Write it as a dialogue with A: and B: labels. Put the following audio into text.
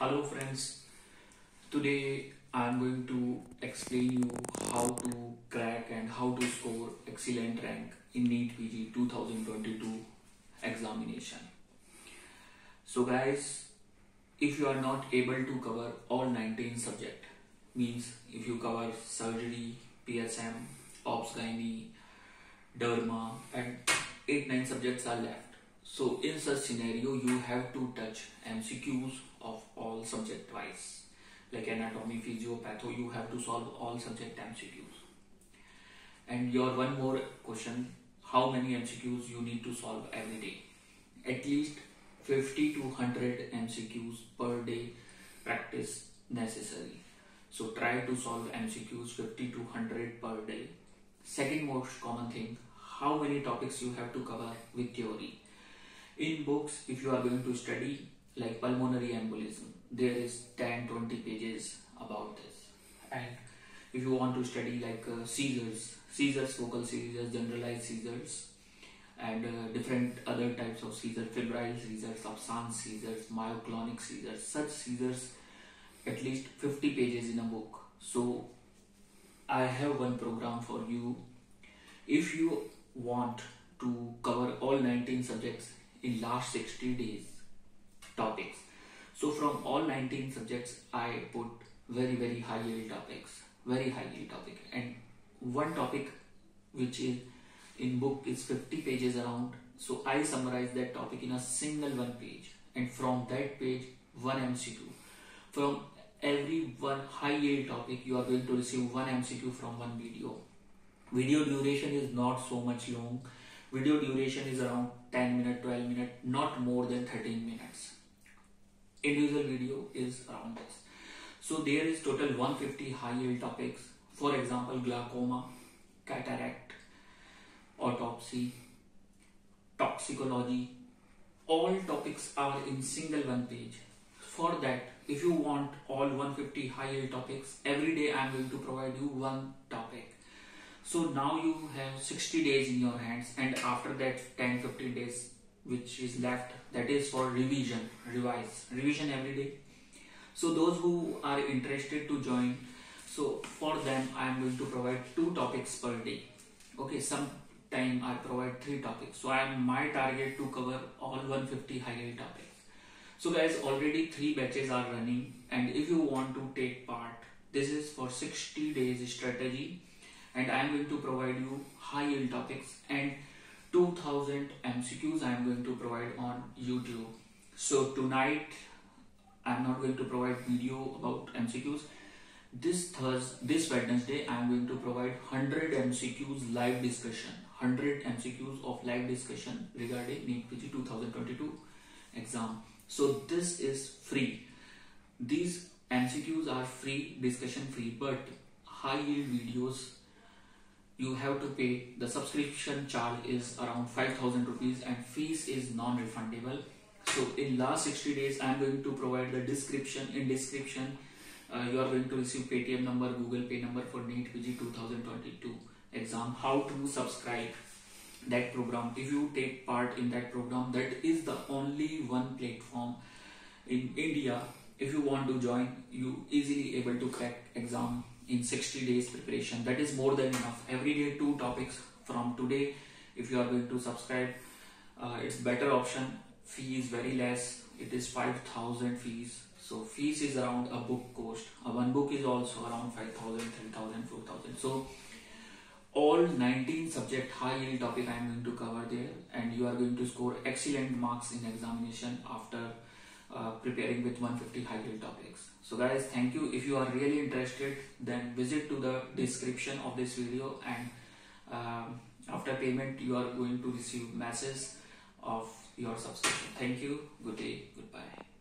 A: Hello friends, today I am going to explain you how to crack and how to score excellent rank in NEET PG 2022 examination. So guys, if you are not able to cover all 19 subject, means if you cover surgery, PSM, Obs Gynae, Derma and 8-9 subjects are left. So in such scenario, you have to touch MCQs of all subject wise. Like anatomy, physio, patho, you have to solve all subject MCQs. And your one more question, how many MCQs you need to solve every day? At least 50 to 100 MCQs per day practice necessary. So try to solve MCQs 50 to 100 per day. Second most common thing, how many topics you have to cover with theory in books if you are going to study like pulmonary embolism there is 10 20 pages about this. And if you want to study like uh, seizures seizures focal seizures generalized seizures and uh, different other types of seizures febrile seizures absence seizures myoclonic seizures such seizures at least 50 pages in a book. So i have one program for you. If you want to cover all 19 subjects in last 60 days topics. So from all 19 subjects i put very very high yield topics very high yield topic. And one topic which is in book is 50 pages around. So i summarize that topic in a single one page. And from that page one mcq from every one high yield topic you are going to receive one mcq from one video. Video duration is not so much long video duration is around 10 minute 12 minute not more than 13 minutes. Individual video is around this. So there is total 150 high yield topics. For example glaucoma cataract autopsy toxicology. All topics are in single one page. For that if you want all 150 high yield topics every day i am going to provide you one topic so now you have 60 days in your hands and after that 10 15 days which is left that is for revision revise revision every day. So those who are interested to join so for them i am going to provide two topics per day. Okay some time i provide three topics. So i am my target to cover all 150 high yield topics. So guys already three batches are running and if you want to take part this is for 60 days strategy and I am going to provide you high yield topics and 2000 MCQs I am going to provide on YouTube. So tonight I am not going to provide video about MCQs. This Thursday, this Wednesday I am going to provide 100 MCQs live discussion. 100 MCQs of live discussion regarding NEET PG 2022 exam. So this is free. These MCQs are free, discussion free, but high yield videos you have to pay. The subscription charge is around 5000 rupees and fees is non-refundable. So in last 60 days i am going to provide the description. In description uh, you are going to receive paytm number google pay number for NEET PG 2022 exam how to subscribe that program. If you take part in that program that is the only one platform in india. If you want to join you easily able to crack exam in 60 days preparation. That is more than enough. Every day two topics from today if you are going to subscribe uh, it's better option. Fee is very less. It is 5000 fees. So fees is around a book cost. Uh, one book is also around 5000 3000 4000 so all 19 subject high yield topic i am going to cover there. And you are going to score excellent marks in examination after uh, preparing with 150 high yield topics. So guys thank you. If you are really interested then visit to the description of this video and um, after payment you are going to receive message of your subscription. Thank you. Good day. Goodbye